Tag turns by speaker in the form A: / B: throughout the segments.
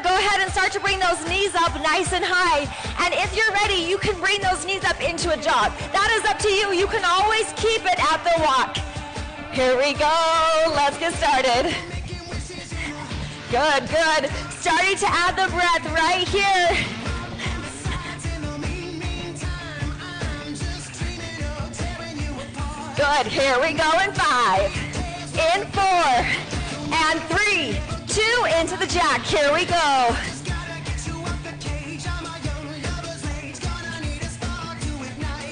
A: go ahead and start to bring those knees up nice and high. And if you're ready, you can bring those knees up into a jog. That is up to you. You can always keep it at the walk. Here we go. Let's get started. Good, good. Starting to add the breath right here. Good. Here we go in five, in four, and three, two, into the jack. Here we go.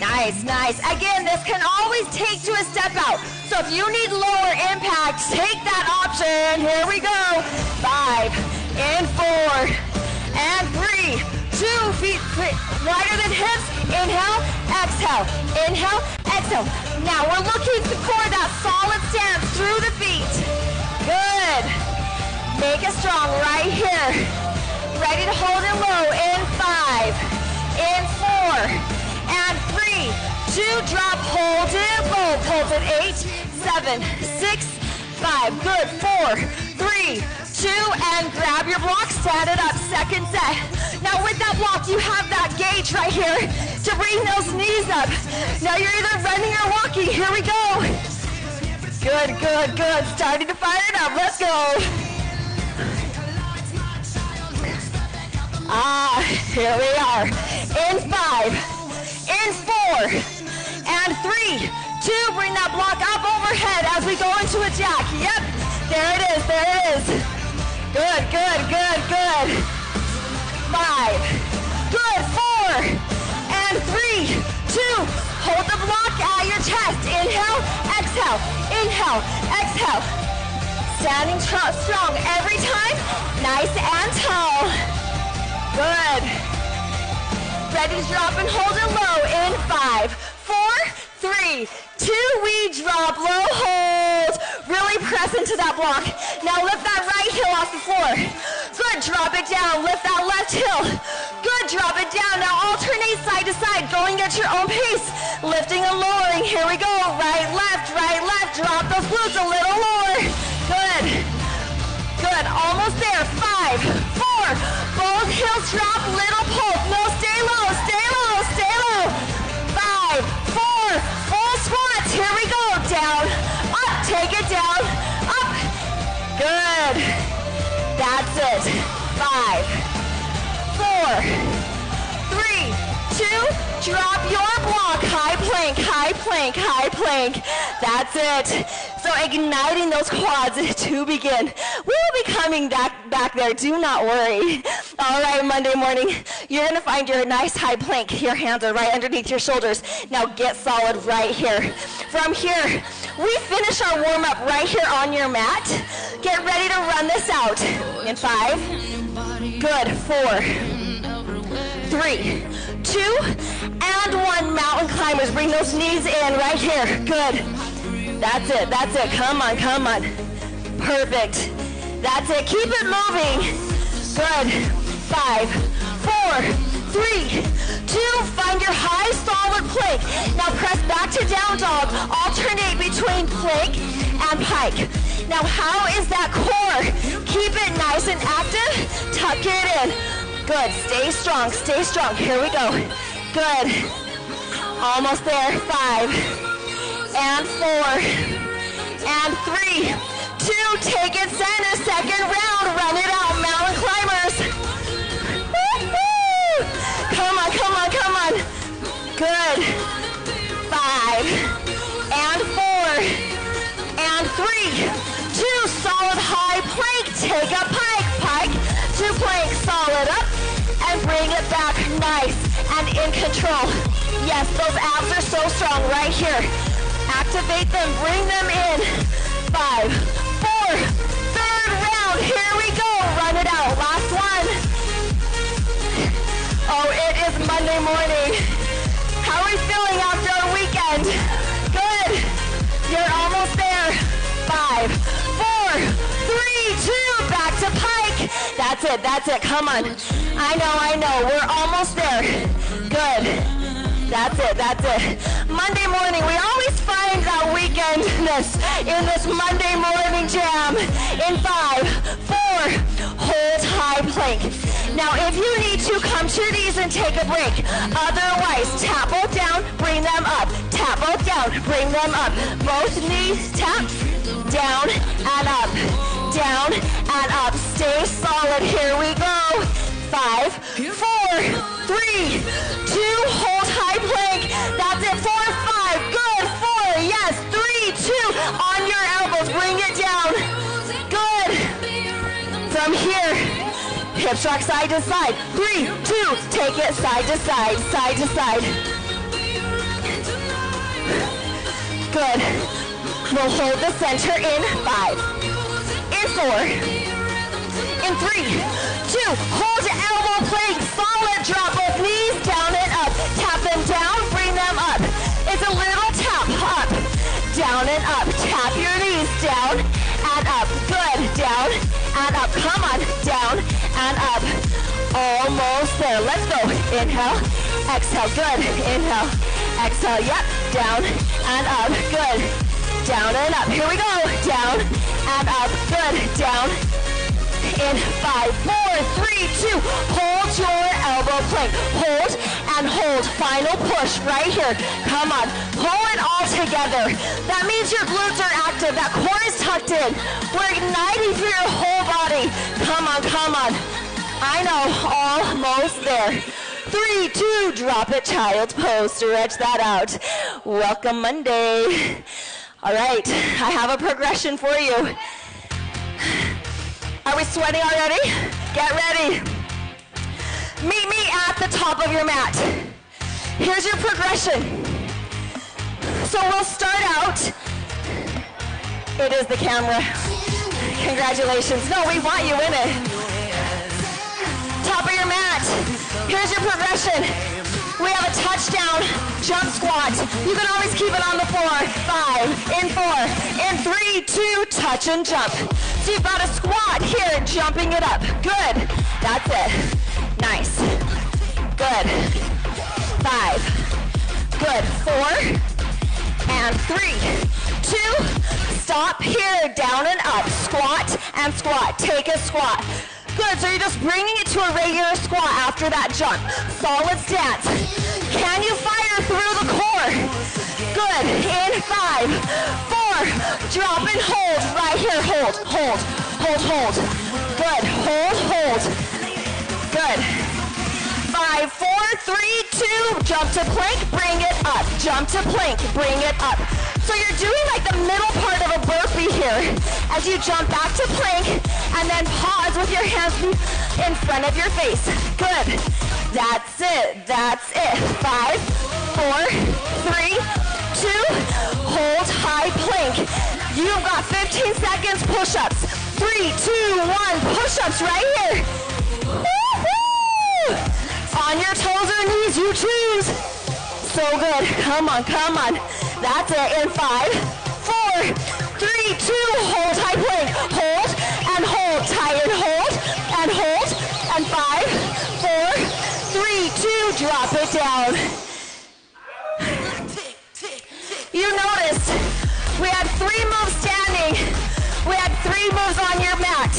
A: Nice, nice. Again, this can always take to a step out. So if you need lower impact, take that option. Here we go. Five, and four, and three, two feet wider than hips. Inhale, exhale, inhale, exhale. Now we're looking for that solid stance through the feet. Good. Make it strong right here. Ready to hold it low in five, in four, and three, two, drop, hold it, hold, hold it, eight, seven, six, five, good, four, three, two, and grab your block, stand it up, second set. Now with that block, you have that gauge right here to bring those knees up. Now you're either running or walking, here we go. Good, good, good, starting to fire it up, let's go. Four, and three, two, bring that block up overhead as we go into a jack. Yep, there it is, there it is. Good, good, good, good. Five, good, four, and three, two, hold the block at your chest. Inhale, exhale, inhale, exhale. Standing strong every time, nice and tall. Good. Ready to drop and hold it low in five, four, three, two, we drop, low hold. Really press into that block. Now lift that right heel off the floor. Good, drop it down, lift that left heel. Good, drop it down. Now alternate side to side, going at your own pace. Lifting and lowering, here we go. Right, left, right, left. Drop those glutes a little lower. Good. Good, almost there. Five, four, both heels drop, little pull. Down, up, take it down, up. Good. That's it. Five, four, three, two, drop your block. High plank, high plank, high plank. That's it. So igniting those quads to begin. We will be coming back, back there. Do not worry. All right, Monday morning, you're going to find your nice high plank. Your hands are right underneath your shoulders. Now get solid right here. From here, we finish our warm up right here on your mat. Get ready to run this out. In five, good, four, three, two, and one. Mountain climbers, bring those knees in right here. Good. That's it, that's it. Come on, come on. Perfect. That's it. Keep it moving. Good. Five, four, three, two. Find your high solid plank. Now press back to down dog. Alternate between plank and pike. Now how is that core? Keep it nice and active. Tuck it in. Good. Stay strong. Stay strong. Here we go. Good. Almost there. Five and four and three, two, take it center, second round, run it out, mountain climbers. Come on, come on, come on. Good. Five and four and three, two, solid high plank, take a pike, pike, two plank, solid up, and bring it back nice and in control. Yes, those abs are so strong right here. Activate them, bring them in. Five, four, third round, here we go. Run it out, last one. Oh, it is Monday morning. How are we feeling after our weekend? Good. You're almost there. Five, That's it, that's it, come on. I know, I know, we're almost there. Good. That's it, that's it. Monday morning, we always find that weekendness in this Monday morning jam. In five, four, hold high plank. Now, if you need to, come to these and take a break. Otherwise, tap both down, bring them up. Tap both down, bring them up. Both knees tap, down and up, down and up. Stay solid. Here we go. Five, four, three, two, hold high plank. That's it. Four, five. Good. Four. Yes. Three, two. On your elbows. Bring it down. Good. From here, hips rock side to side. Three, two. Take it side to side, side to side. Good. We'll hold the center in five, four, in three, two, hold your elbow plank, solid, drop both knees down and up. Tap them down, bring them up. It's a little tap, up, down and up. Tap your knees down and up. Good, down and up. Come on, down and up. Almost there. Let's go. Inhale, exhale. Good. Inhale, exhale. Yep, down and up. Good. Down and up. Here we go. Down and up. Good. Down. In five, four, three, two. Hold your elbow plank. Hold and hold. Final push right here. Come on. Pull it all together. That means your glutes are active. That core is tucked in. We're igniting through your whole body. Come on, come on. I know. Almost there. Three, two, drop it, child's pose. Stretch that out. Welcome Monday. All right, I have a progression for you. Are we sweating already? Get ready. Meet me at the top of your mat. Here's your progression. So we'll start out. It is the camera. Congratulations. No, we want you in it. Top of your mat. Here's your progression. We have a touchdown jump squat. You can always keep it on the floor. Five, in four, in three, two, touch and jump. So you've got a squat here, jumping it up. Good. That's it. Nice. Good. Five. Good. Four. And three, two, stop here, down and up. Squat and squat. Take a squat. Good, so you're just bringing it to a regular squat after that jump. Solid stance. Can you fire through the core? Good, in five, four, drop and hold. Right here, hold, hold, hold, hold. Good, hold, hold. Good. Five, four, three, two, jump to plank, bring it up. Jump to plank, bring it up. So you're doing like the middle part of a burpee here as you jump back to plank and then pause with your hands in front of your face. Good. That's it. That's it. Five, four, three, two, hold high plank. You've got 15 seconds push-ups. Three, two, one, push-ups right here. On your toes or knees, you choose. So good. Come on, come on. That's it. In five, four, three, two, hold high plank. Hold and hold. Tight and hold and hold. And five, four, three, two, drop it down. You noticed we had three moves standing. We had three moves on your mat.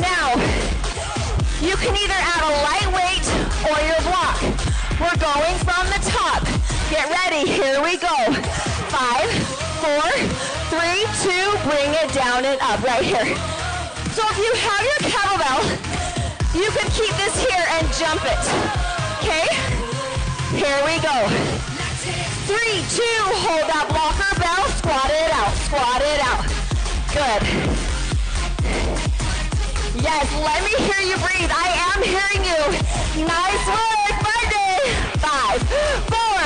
A: Now, you can either add a light going from the top. Get ready, here we go. Five, four, three, two, bring it down and up right here. So if you have your kettlebell, you can keep this here and jump it. Okay? Here we go. Three, two, hold that blocker bell, squat it out, squat it out. Good. Yes, let me hear you breathe. I am hearing you. Nice work. Four,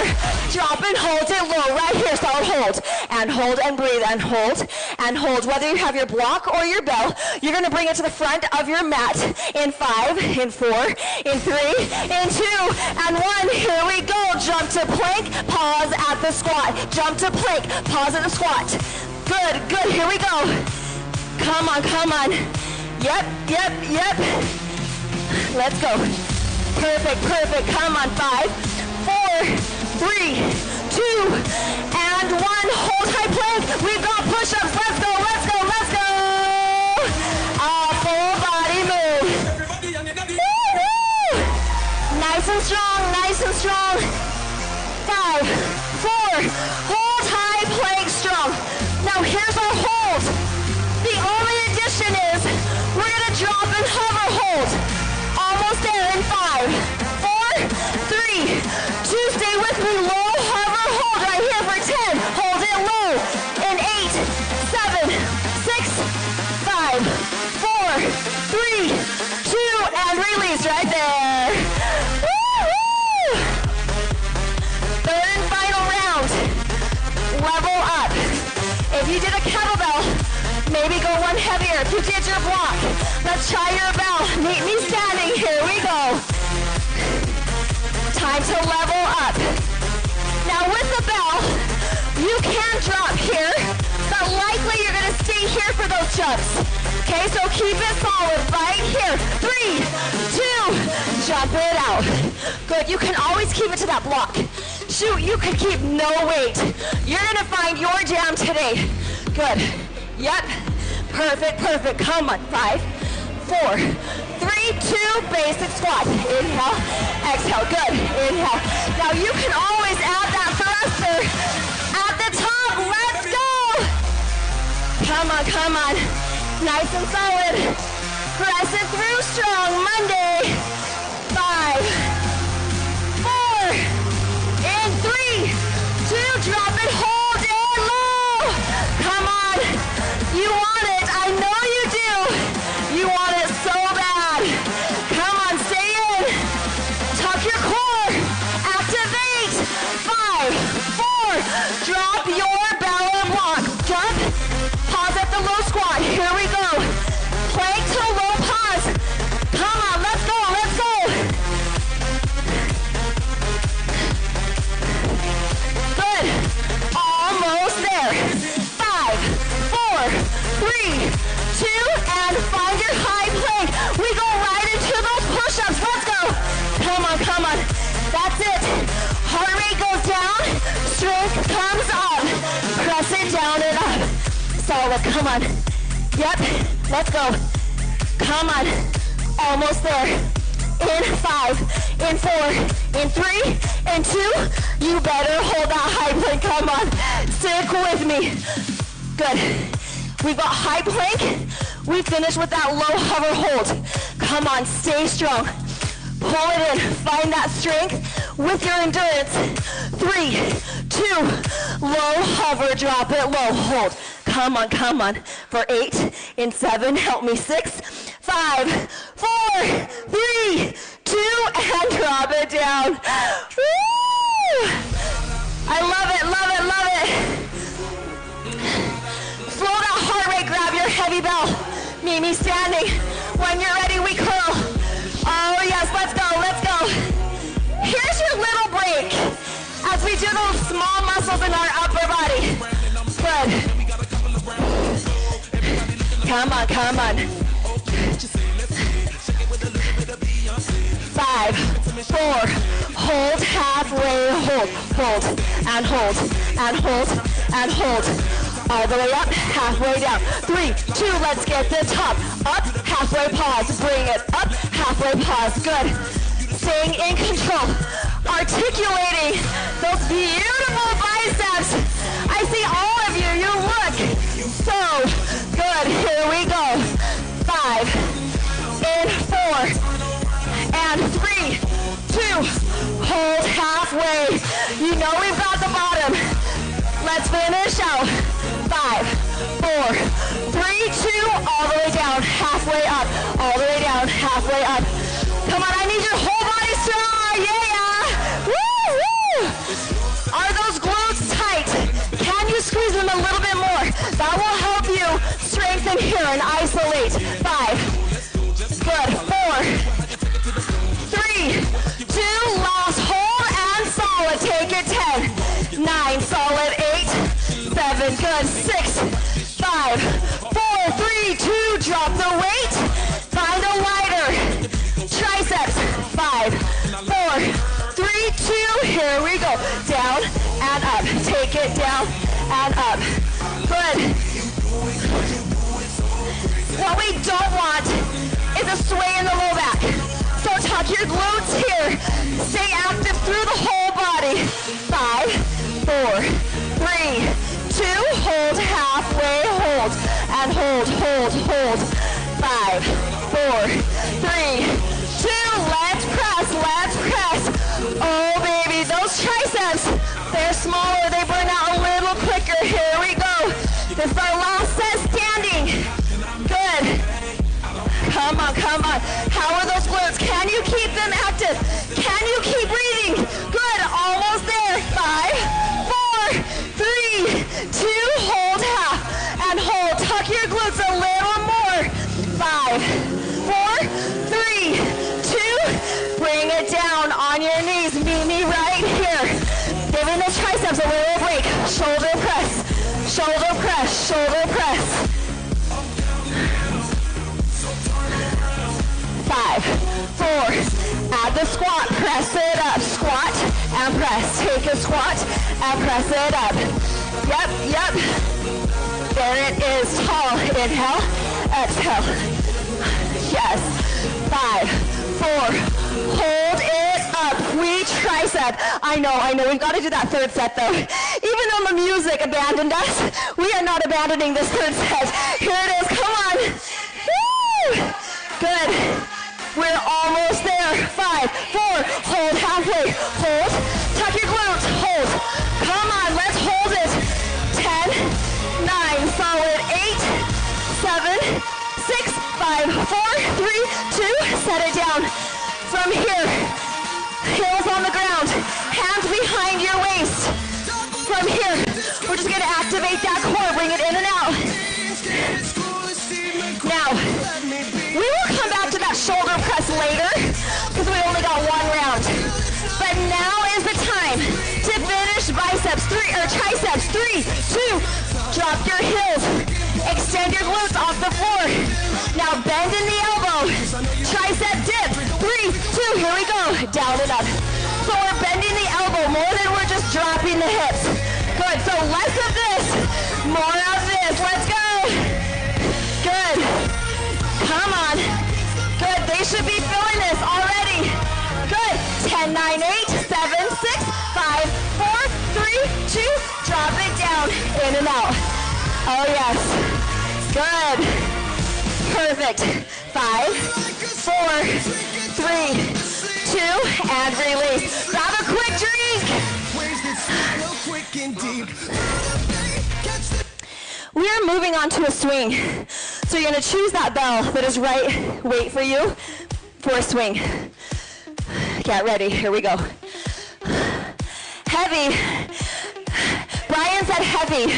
A: drop and hold it low right here. Solid hold. And hold and breathe and hold and hold. Whether you have your block or your bell, you're going to bring it to the front of your mat in five, in four, in three, in two, and one. Here we go. Jump to plank, pause at the squat. Jump to plank, pause at the squat. Good, good. Here we go. Come on, come on. Yep, yep, yep. Let's go. Perfect, perfect. Come on. Five, four. Three, two, and one. Hold high plank. We've got push-ups. Let's go, let's go, let's go. A full body move. Nice and strong, nice and strong. Five, four, hold high plank strong. Now here's our hold. The only addition is we're gonna drop and hover hold. You did your block, let's try your bell. Meet me standing. Here we go. Time to level up. Now with the bell, you can drop here, but likely you're gonna stay here for those jumps. Okay, so keep it solid right here. Three, two, jump it out. Good, you can always keep it to that block. Shoot, you could keep no weight. You're gonna find your jam today. Good, yep, perfect, perfect. Come on, five, four, three, two, basic squat. Inhale, exhale, good, inhale. Now you can always add that thruster at the top, let's go. Come on, come on, nice and solid. Press it through strong, Monday. Five, four, in three, two, drop it, hold it low. Come on, you want Solid. Come on. Yep. Let's go. Come on. Almost there in five, in four, in three, in two. You better hold that high plank. Come on. Stick with me. Good. We've got high plank. We finished with that low hover hold. Come on, stay strong. Pull it in. Find that strength with your endurance. Three, two, low hover, drop it low, hold. Come on, come on. For eight, in seven, help me, six, five, four, three, two, and drop it down. Woo! I love it, love it, love it. Slow that heart rate, grab your heavy bell. Me standing. When you're ready, we curl. Oh yes, let's go, let's go. Here's your little break as we do those small muscles in our upper body. Good. Come on, come on. Five, four, hold halfway, hold, hold, and hold, and hold, and hold. All the way up, halfway down. Three, two, let's get the top. Up, halfway pause. Bring it up, halfway pause. Good. Staying in control. Articulating those beautiful biceps. I see all of you. You look so good. Here we go. Five, in four, and three, two, hold halfway. You know we've got the bottom. Let's finish out. Five, four, three, two, all the way down, halfway up, all the way down, halfway up. Come on, I need your whole body strong. Yeah. Strengthen here and isolate. Five, good, four, three, two, last hold and solid. Take it, 10, nine, solid, eight, seven, good, six, five, four, three, two, drop the weight. Find a wider. Triceps. Five, four, three, two, Here we go. Down and up. Take it down and up. Good. What we don't want is a sway in the low back. So tuck your glutes here. Stay active through the whole body. Five, four, three, two, hold, halfway, hold, and hold, hold, hold. Five, four, three, two, let's press, let's press. Oh baby, those triceps, they're smaller, they burn out a little Come on. How are those glutes? Can you keep them active? Can you keep breathing? Good, almost there. Five, four, three, two, hold half, and hold. Tuck your glutes a little more. Five, four, three, two, bring it down on your knees. Meet me right here. Giving those triceps a little break. Shoulder press, shoulder press, shoulder press. Five, four, add the squat, press it up, squat and press. Take a squat and press it up. Yep, yep. There it is, tall. Inhale, exhale. Yes. Five, four, hold it up. We tricep. I know, I know. We've got to do that third set though. Even though the music abandoned us, we are not abandoning this third set. Here it is. Come on. Woo! Good. We're almost there. Five, four, hold halfway. Hold. Tuck your glutes. Hold. Come on, let's hold it. Ten, nine, solid. Eight, seven, six, five, four, three, two. Set it down. From here, heels on the ground, hands behind your waist. From here, we're just gonna activate that core, bring it in and out. Now, we will come back that shoulder press later because we only got one round. But now is the time to finish biceps three or triceps. Three, two, drop your heels. Extend your glutes off the floor. Now bend in the elbow. Tricep dip. Three, two, here we go. Down and up. So we're bending the elbow more than we're just dropping the hips. Good, so less of this, should be feeling this already. Good. 10, 9, 8, 7, 6, 5, 4, 3, 2. Drop it down. In and out. Oh, yes. Good. Perfect. Five, four, three, two, and release. Grab a quick drink. We are moving on to a swing. So you're gonna choose that bell that is right weight for you for a swing. Get ready, here we go. Heavy. Brian said heavy.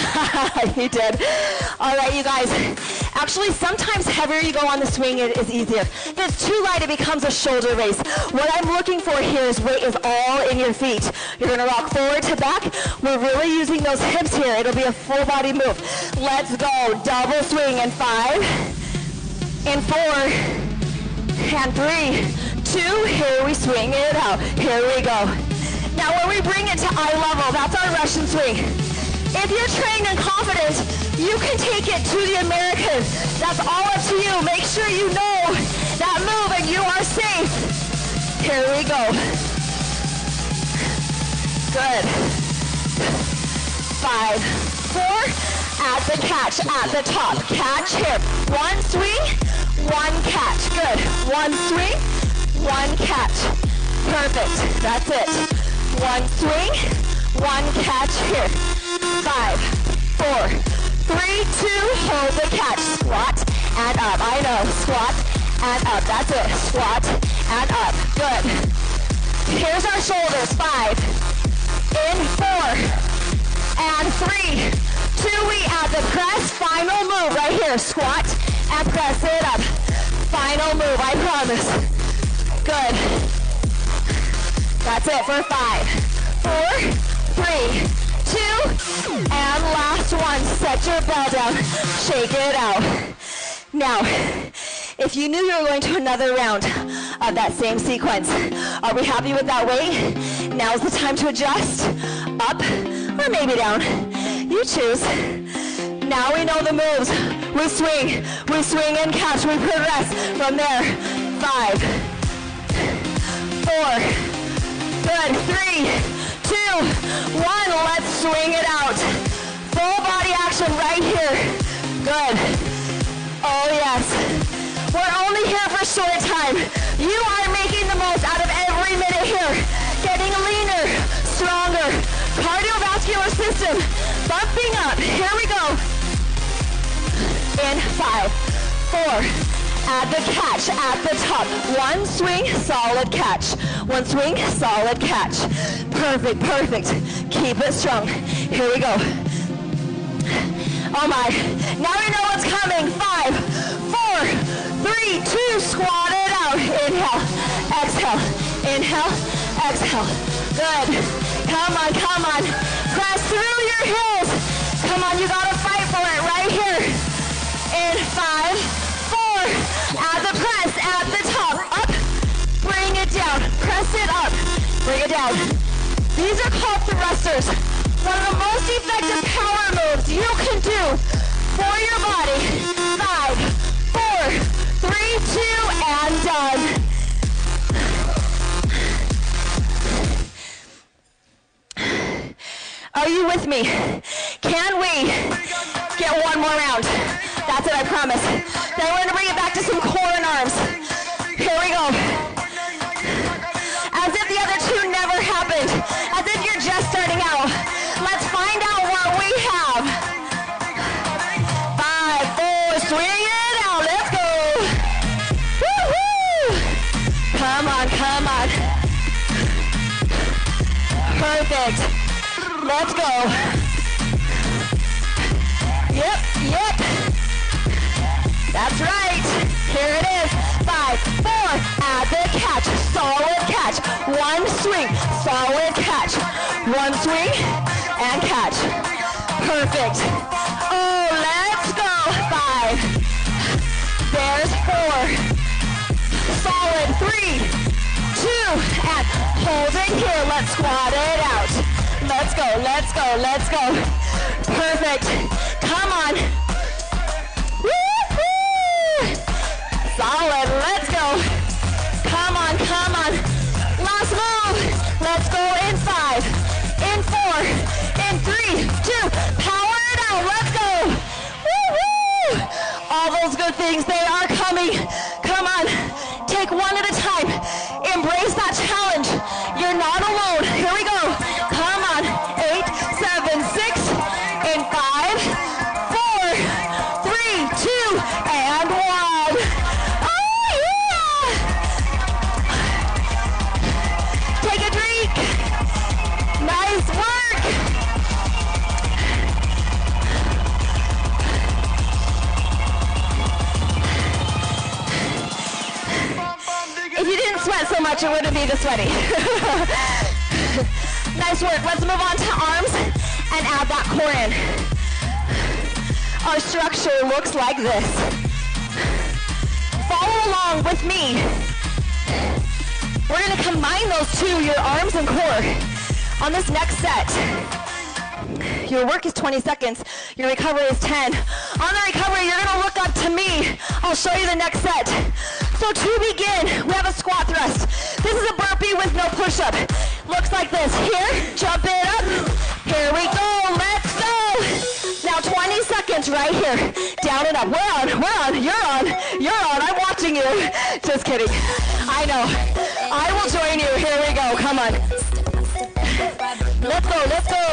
A: he did. All right, you guys. Actually, sometimes heavier you go on the swing, it is easier. If it's too light, it becomes a shoulder race. What I'm looking for here is weight is all in your feet. You're gonna rock forward to back. We're really using those hips here. It'll be a full body move. Let's go. Double swing in five, in four, and three, two. Here we swing it out. Here we go. Now when we bring it to eye level, that's our Russian swing. If you're trained and confident, you can take it to the American. That's all up to you. Make sure you know that move and you are safe. Here we go. Good. Five, four, at the catch, at the top. Catch here. One swing, one catch. Good. One swing, one catch. Perfect. That's it. One swing, one catch here. Five, four, three, two, hold the catch. Squat and up. I know. Squat and up. That's it. Squat and up. Good. Here's our shoulders. Five, in four, and three, two. We add the press. Final move right here. Squat and press it up. Final move. I promise. Good. That's it for five, four, three, two, and last one. Set your bell down. Shake it out. Now, if you knew you were going to another round of that same sequence, are we happy with that weight? Now's the time to adjust. Up or maybe down. You choose. Now we know the moves. We swing, we swing and catch. We progress from there. Five, four, good. Three, two, one. Let's swing it out. Full body action right here. Good. Oh yes. We're only here for short time. You are making the most out of every minute here. Getting leaner, stronger. Cardiovascular system bumping up. Here we go. In five, four, at the catch, at the top. One swing, solid catch. One swing, solid catch. Perfect, perfect. Keep it strong. Here we go. Oh my. Now we know what's coming. Five, four, three, two, squat it out. Inhale, exhale, inhale, exhale. Good. Come on, come on. Press through your heels. Come on, you gotta five, four, at the press, at the top, up, bring it down, press it up, bring it down. These are called thrusters. One of the most effective power moves you can do for your body. Five, four, three, two, and done. Are you with me? Can we get one more round? That's it, I promise. Then we're gonna bring it back to some core and arms. Here we go. As if the other two never happened. As if you're just starting out. Let's find out what we have. Five, four, swing it out. Let's go. Woo-hoo. Come on, come on. Perfect. Let's go. That's right. Here it is. Five, four, add the catch. Solid catch. One swing, solid catch. One swing and catch. Perfect. Oh, let's go. Five. There's four. Solid. Three, two, and hold it here. Let's squat it out. Let's go, let's go, let's go. Perfect. Come on. Solid, let's go. Come on, come on. Last move. Let's go in five, in four, in three, two. Power it out, let's go. Woo-hoo! All those good things, they are coming. Come on, take one at a sweaty. nice work. Let's move on to arms and add that core in. Our structure looks like this. Follow along with me. We're gonna combine those two, your arms and core, on this next set. Your work is 20 seconds. Your recovery is 10. On the recovery, you're gonna look up to me. I'll show you the next set. So to begin, we have a squat thrust. This is a burpee with no push-up. Looks like this. Here, jump it up. Here we go. Let's go. Now 20 seconds right here. Down and up. We're on. We're on. You're on. You're on. I'm watching you. Just kidding. I know. I will join you. Here we go. Come on. Let's go. Let's go.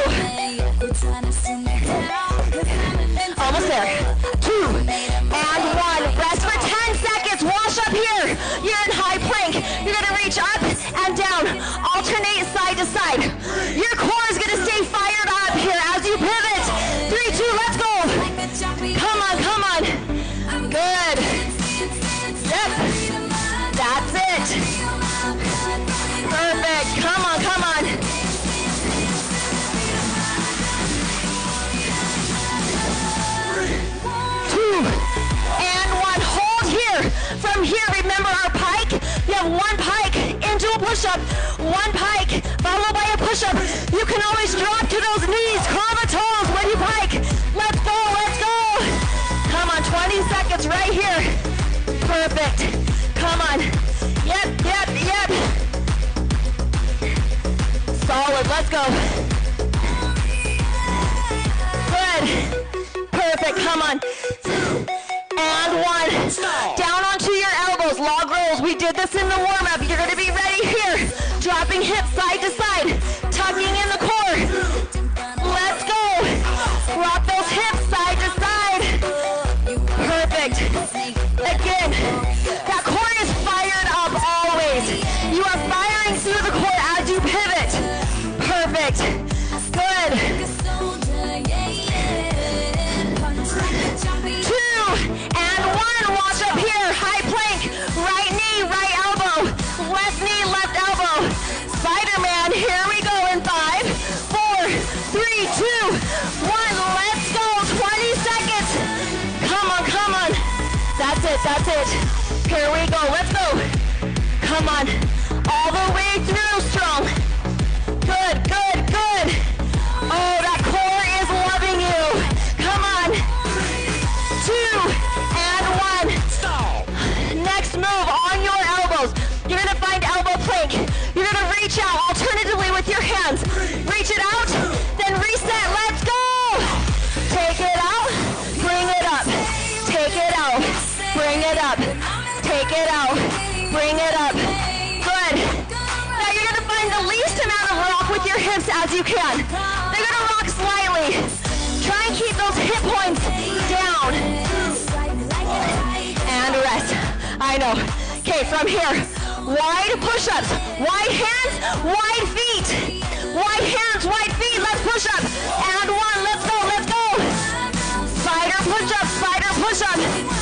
A: Almost there. Two and one. Rest Alternate side to side. push-up, one pike, followed by a push-up. You can always drop to those knees, curl the toes when you pike. Let's go, let's go. Come on, 20 seconds right here. Perfect. Come on. Yep, yep, yep. Solid, let's go. Good. Perfect, come on. And one. Down onto your elbows, log rolls. We did this in the warm-up. Dropping hips side side, it, that's it. Here we go. Let's go. Come on. All the way through strong. Good, good, good. Oh, that Take it out, bring it up. Good. Now you're gonna find the least amount of rock with your hips as you can. They're gonna rock slightly. Try and keep those hip points down. And rest. I know. Okay, from here, wide push-ups, wide hands, wide feet. Wide hands, wide feet. Let's push up. And one. Let's go. Let's go. Spider push-up. Spider push-up.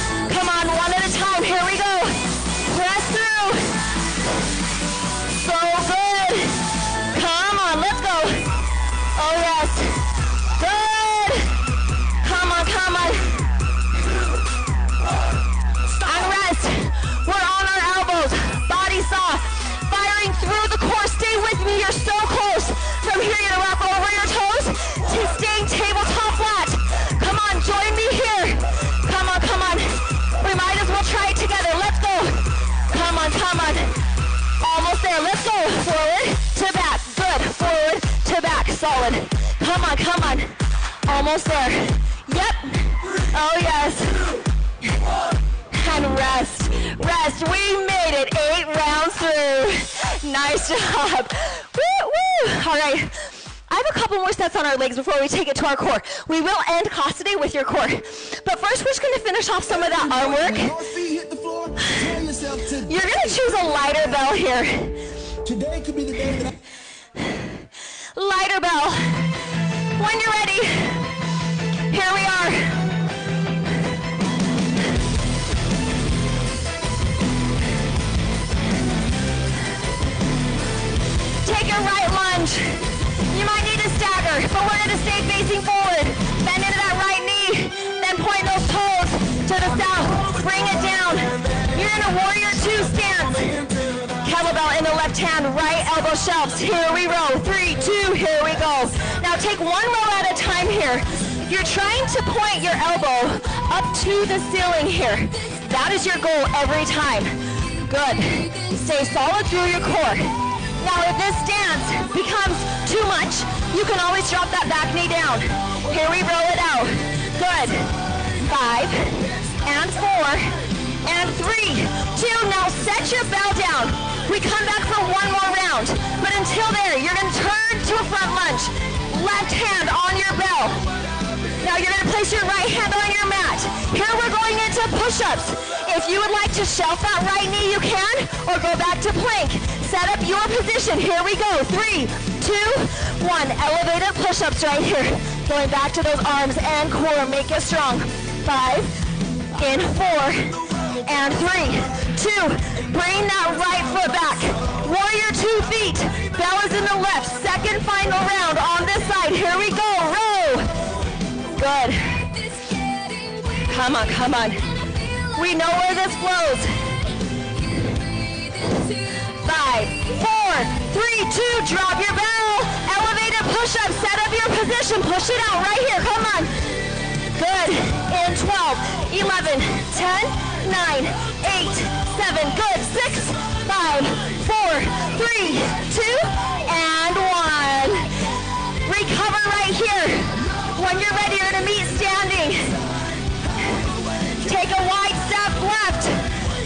A: On, come on. Almost there. Yep. Oh, yes. And rest. Rest. We made it eight rounds through. Nice job. Woo, woo. All right. I have a couple more sets on our legs before we take it to our core. We will end class today with your core. But first, we're just going to finish off some of that arm work.
B: Your feet hit the floor. Tell yourself to.
A: You're going to choose a lighter bell here.
B: Today could be the day that I.
A: Lighter bell. When you're ready, here we are. Take a right lunge. You might need to stagger, but we're going to stay facing forward. Bend into that right knee, then point those toes to the south. Bring it down. You're in a warrior two stance. Kettlebell in the left hand, right elbow shelves. Here we row. Three, two, here we go. Now take one row at a time here. You're trying to point your elbow up to the ceiling here. That is your goal every time. Good. Stay solid through your core. Now if this stance becomes too much, you can always drop that back knee down. Here we roll it out. Good. Five and four and three, two. Now set your bell down. We come back for one more round. But until there, you're gonna turn to a front lunge. Left hand on your bell. Now you're gonna place your right hand on your mat. Here we're going into push-ups. If you would like to shelf that right knee, you can, or go back to plank. Set up your position. Here we go. Three, two, one. Elevated push-ups right here. Going back to those arms and core. Make it strong. Five, in four, and three, two. Bring that right foot back. Warrior two feet. Is in the left. Second final round on this side. Here we go. Row. Good. Come on, come on. We know where this flows. Five, four, three, two, drop your bell. Elevated push-up, set up your position. Push it out right here, come on. Good. In 12, 11, 10, nine, eight, seven, good, six, five, four, three, two, and one. Recover right here. When you're ready, you're gonna meet standing. Take a wide step left,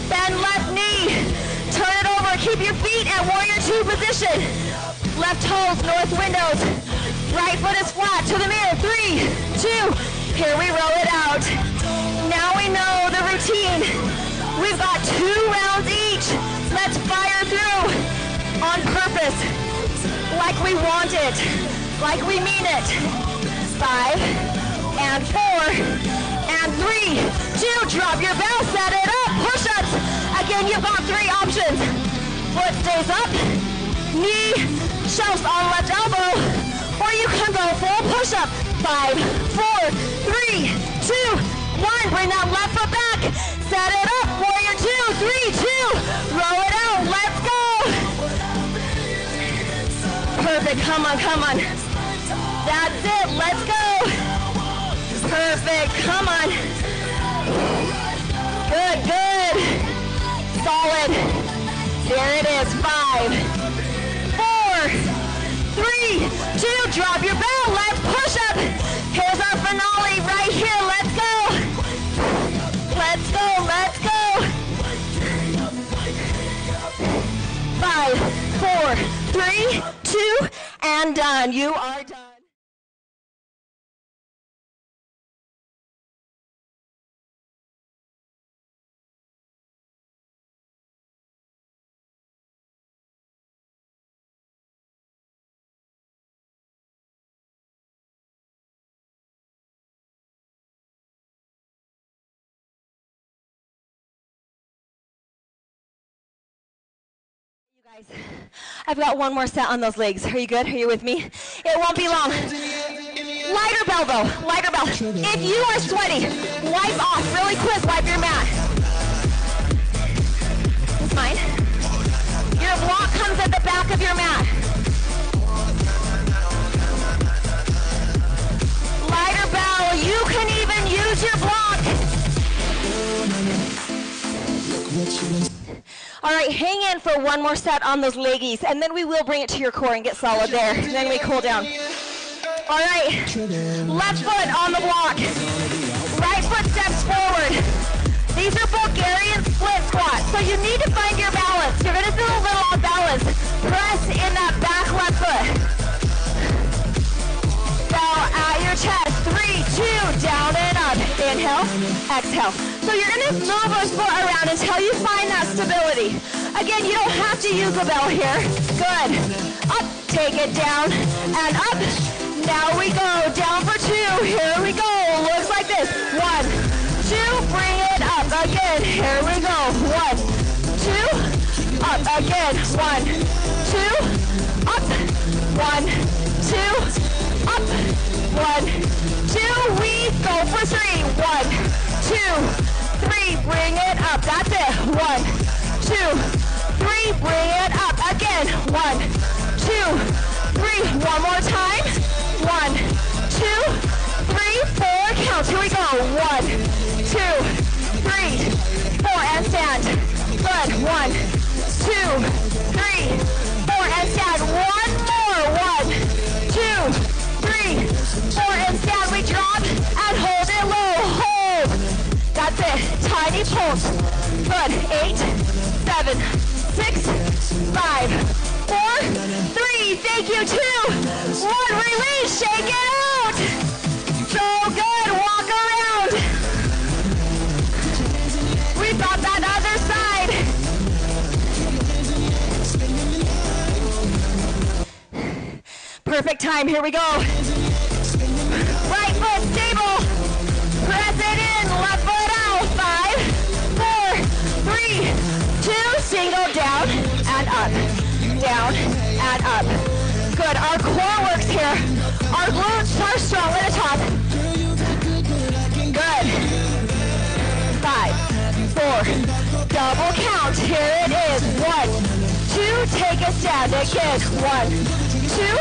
A: bend left knee, turn it over, keep your feet at warrior two position. Left toes, north windows. Right foot is flat to the mirror, three, two, here we roll it out. Now we know the routine. We've got two rounds each. Let's fire through on purpose, like we want it, like we mean it. Five, and four, and three, two, drop your bell, set it up, push-ups. Again, you've got three options. Foot stays up, knee shoves on left elbow, or you can go full push-up. Five, four, three, two, one. Bring that left foot back. Set it up. Warrior two, three, two. Roll it out. Let's go. Perfect. Come on, come on. That's it. Let's go. Perfect. Come on. Good, good. Solid. There it is. Five, four, three, two. Drop your bell. Let's push up. Here's Let's go. Five, four, three, two, and done. You are done. Guys, I've got one more set on those legs. Are you good? Are you with me? It won't be long. Lighter bell though, lighter bell. If you are sweaty, wipe off really quick, wipe your mat. It's fine. Your block comes at the back of your mat. Lighter bell, you can even use your block. All right, hang in for one more set on those leggies, and then we will bring it to your core and get solid there. And then we cool down. All right, left foot on the block. Right foot steps forward. These are Bulgarian split squats, so you need to find your balance. You're gonna feel a little off balance. Press in that back left foot. Bell at your chest. Three, two, down and up. Inhale, exhale. So you're gonna move those foot around until you find that stability. Again, you don't have to use a bell here. Good. Up, take it down, and up. Now we go, down for two. Here we go. Looks like this. One, two, bring it up. Again, here we go. One, two, up. Again, one, two, up. One, two, up. One, two, we go for three. One, two, three, bring it up. That's it. One, two, three, bring it up. Again. One, two, three. One more time. One, two, three, four. Count. Here we go. One, two, three, four, and stand. Good. One, two, three, four, and stand. One more. One, two, three, four, and stand. That's it. Tiny pulse. Good. Eight, seven, six, five, four, three. Thank you. Two, one. Release. Shake it out. So good. Walk around. We've got that other side. Perfect time. Here we go. Right foot stable. Press it Down and up. Good. Our core works here. Our glutes are strong at the top. Good. Five, four, double count. Here it is. One, two, take a stand. Again. One, two,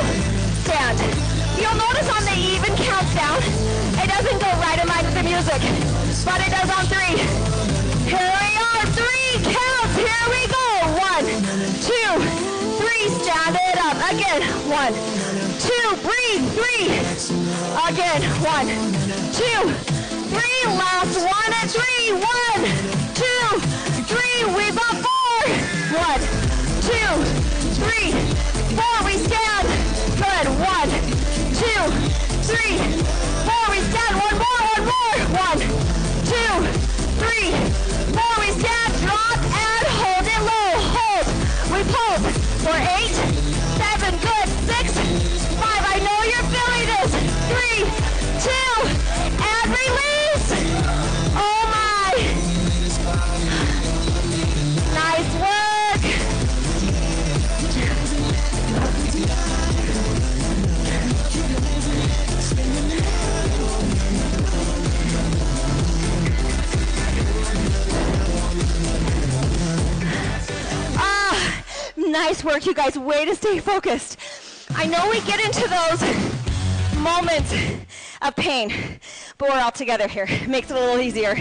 A: stand. You'll notice on the even count down, it doesn't go right in line with the music, but it does on three. Here we are, three counts. Here we go. One, two, Breathe, jab it up. Again, one, two, breathe, three. Again, one, two, three. Last one and three. One, two, three. We've got four. One, two, three, four. We stand. Good. One, two, three, four. We stand. One more, one more. One, two, three, four. We stand. For eight, seven. Good. Six, five. I know you're feeling this. Three, two, and release. Work, you guys. Way to stay focused. I know we get into those moments of pain, but we're all together here. Makes it a little easier.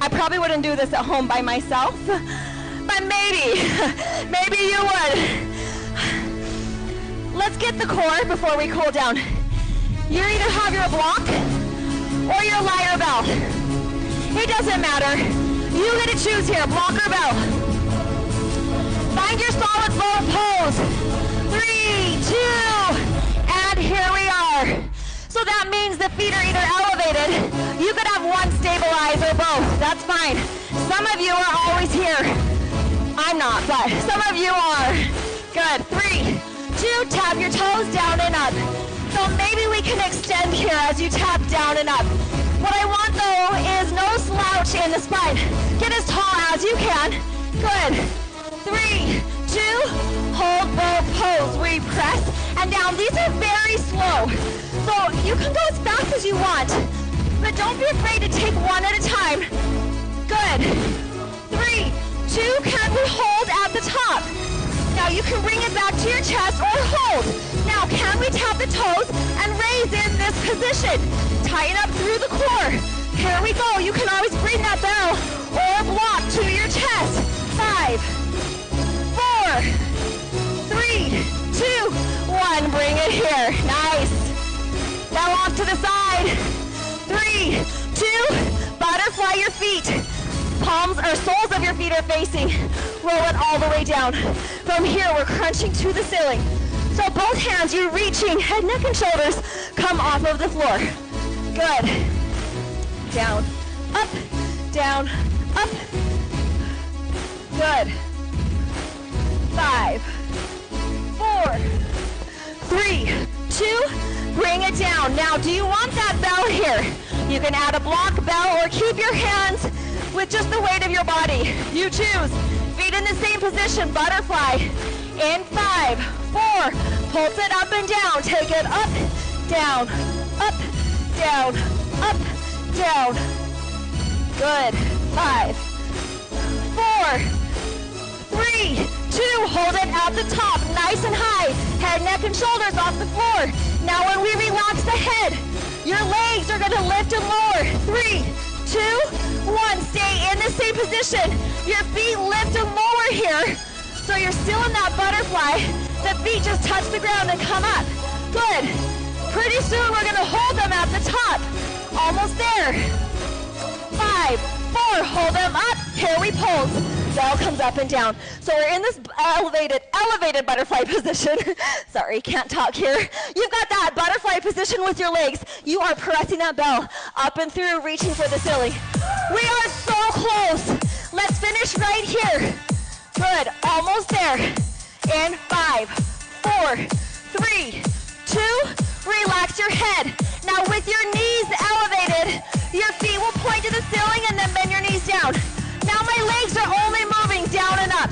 A: I probably wouldn't do this at home by myself, but maybe, maybe you would. Let's get the core before we cool down. You either have your block or your lyre bell. It doesn't matter. You get to choose here, block or bell. Find your solid low pose. Three, two, and here we are. So that means the feet are either elevated. You could have one stabilized or both. That's fine. Some of you are always here. I'm not, but some of you are. Good. Three, two, tap your toes down and up. So maybe we can extend here as you tap down and up. What I want though is no slouch in the spine. Get as tall as you can. Good. Three, two, hold boat pose. We press and down. These are very slow. So you can go as fast as you want, but don't be afraid to take one at a time. Good. Three, two, can we hold at the top? Now you can bring it back to your chest or hold. Now can we tap the toes and raise in this position? Tighten up through the core. Here we go. You can always bring that bell or block to your chest. Five, four, three, two, one. Bring it here. Nice. Now off to the side. Three, two, butterfly your feet. Palms or soles of your feet are facing. Roll it all the way down. From here, we're crunching to the ceiling. So both hands, you're reaching, head, neck, and shoulders come off of the floor. Good. Down, up, down, up. Good. Five, four, three, two, bring it down. Now, do you want that bell here? You can add a block bell or keep your hands with just the weight of your body. You choose. Feet in the same position, butterfly. In five, four, pulse it up and down. Take it up, down, up, down, up, down. Good. Five, four, three, two, hold it at the top, nice and high. Head, neck, and shoulders off the floor. Now when we relax the head, your legs are gonna lift and lower. Three, two, one, stay in the same position. Your feet lift and lower here. So you're still in that butterfly. The feet just touch the ground and come up. Good. Pretty soon we're gonna hold them at the top. Almost there. Five, four, hold them up. Here we pulse. Bell comes up and down. So we're in this elevated, elevated butterfly position. Sorry, can't talk here. You've got that butterfly position with your legs. You are pressing that bell up and through, reaching for the ceiling. We are so close. Let's finish right here. Good, almost there. In five, four, three, two, relax your head. Now with your knees elevated, your feet will point to the ceiling and then bend your knees down. Now my legs are only moving down and up.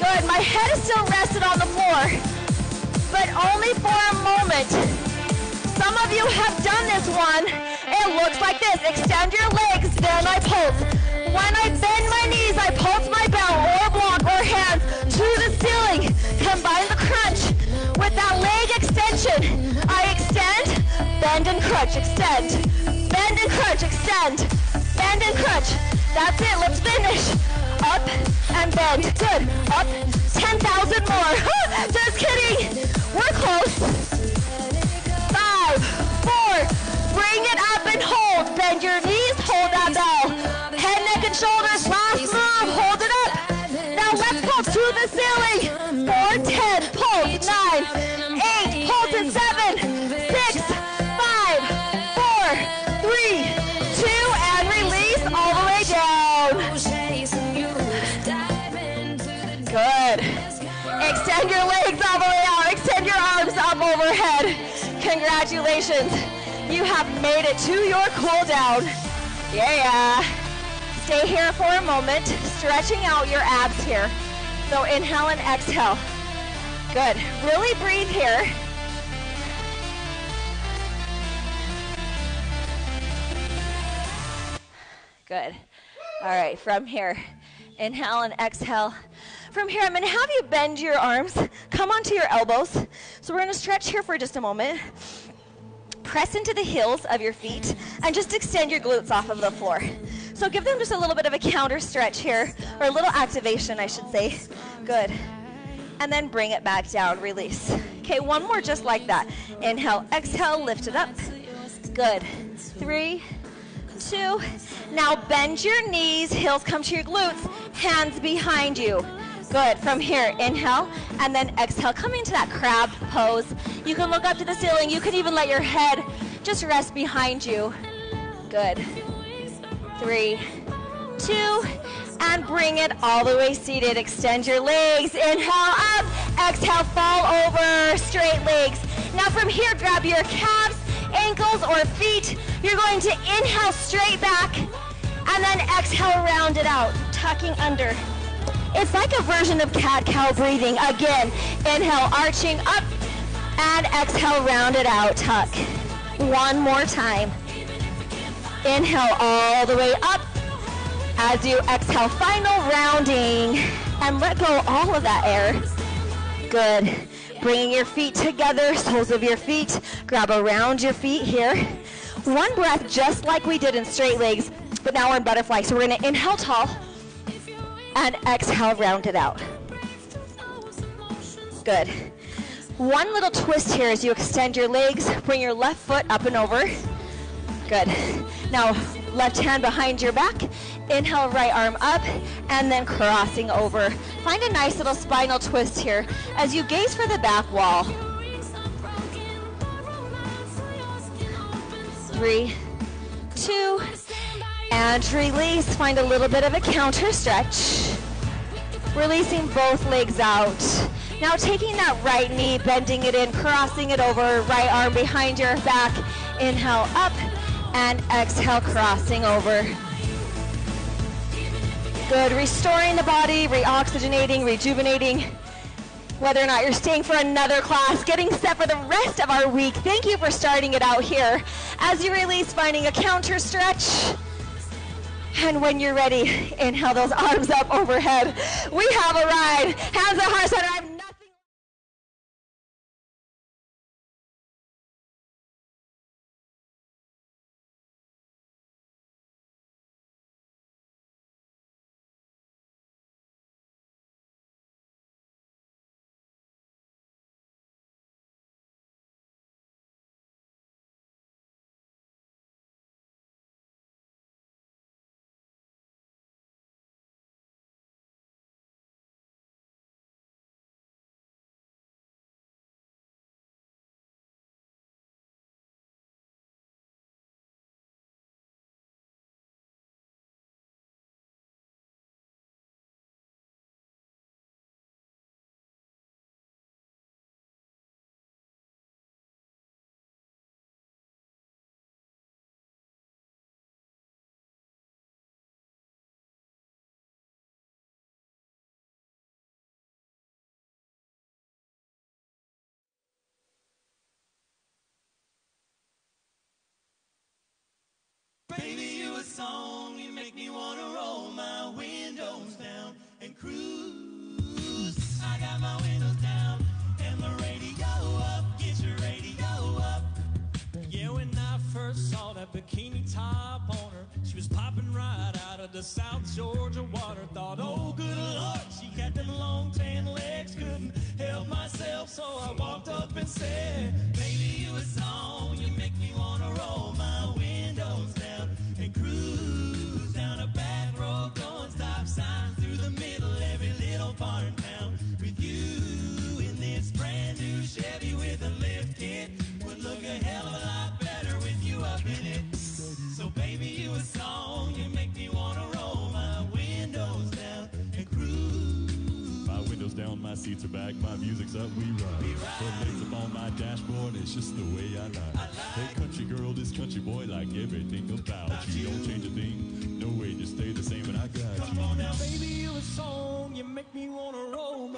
A: Good, my head is still rested on the floor, but only for a moment. Some of you have done this one. It looks like this. Extend your legs, then I pulse. When I bend my knees, I pulse my bell or block or hands to the ceiling. Combine the crunch with that leg extension. I extend, bend and crunch, extend. Bend and crunch, extend. Bend and crunch. That's it, let's finish. Up and bend. Good. Up. 10,000 more. Just kidding. We're close. Five, four, bring it up and hold. Bend your knees, hold that bell. Head, neck, and shoulders. Last move, hold it up. Now let's pulse to the ceiling. Four, ten, pulse. Nine, Congratulations. You have made it to your cool down. Yeah. Stay here for a moment, stretching out your abs here. So inhale and exhale. Good. Really breathe here. Good. All right, from here, inhale and exhale. From here, I'm going to have you bend your arms, come onto your elbows. So we're going to stretch here for just a moment. Press into the heels of your feet and just extend your glutes off of the floor. So give them just a little bit of a counter stretch here, or a little activation, I should say. Good. And then bring it back down, release. Okay, one more just like that. Inhale, exhale, lift it up. Good. Three, two. Now bend your knees, heels come to your glutes, hands behind you. Good. From here, inhale and then exhale. Come into that crab pose. You can look up to the ceiling. You can even let your head just rest behind you. Good. Three, two, and bring it all the way seated. Extend your legs. Inhale up. Exhale, fall over. Straight legs. Now from here, grab your calves, ankles, or feet. You're going to inhale straight back and then exhale, round it out, tucking under. It's like a version of cat-cow breathing. Again, inhale, arching up, and exhale, round it out, tuck. One more time. Inhale all the way up. As you exhale, final rounding, and let go all of that air. Good. Bringing your feet together, soles of your feet. Grab around your feet here. One breath, just like we did in straight legs, but now we're in butterfly. So we're going to inhale tall and exhale, round it out. Good. One little twist here as you extend your legs, bring your left foot up and over. Good. Now, left hand behind your back. Inhale, right arm up, and then crossing over. Find a nice little spinal twist here as you gaze for the back wall. Three, two, and release. Find a little bit of a counter stretch. Releasing both legs out. Now taking that right knee, bending it in, crossing it over, right arm behind your back. Inhale up and exhale, crossing over. Good, restoring the body, reoxygenating, rejuvenating. Whether or not you're staying for another class, getting set for the rest of our week. Thank you for starting it out here. As you release, finding a counter stretch. And when you're ready, inhale those arms up overhead. We have a ride. Hands at heart center.
C: Song, you make me wanna roll my windows down and cruise. I got my windows down and the radio up, get your radio up.
D: Yeah, when I first saw that bikini top on her, she was popping right out of the South Georgia water. Thought, oh, good lord, she got them long tan legs. Couldn't help myself, so I walked up and said,
C: Baby, you a
E: seats are back, my music's up, we ride. Her legs up on my dashboard, it's just the way I like. Hey, country girl, this country boy like everything about you. Don't change a thing, no way, just stay the same, and I got you.
C: Come on now, baby, you a song. You make me wanna roll